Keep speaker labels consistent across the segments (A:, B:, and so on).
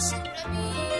A: Yes,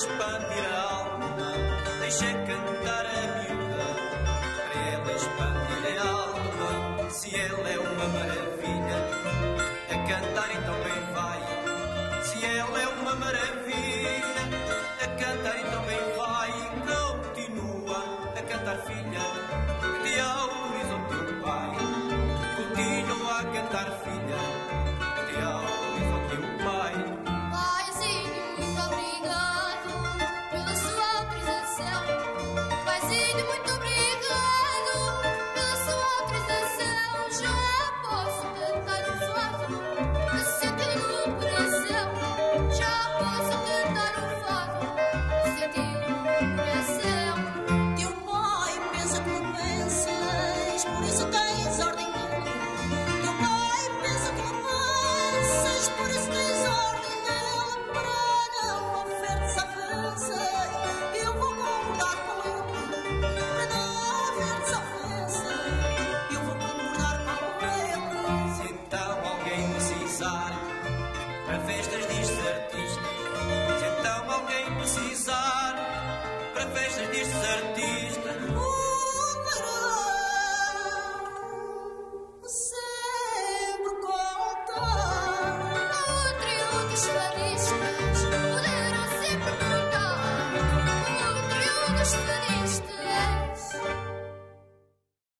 A: expandir a alma, deixa cantar a miúda, para ela expandir a alma, se ela é uma maravilha, a cantar então bem vai, se ela é uma maravilha. a festas de certo.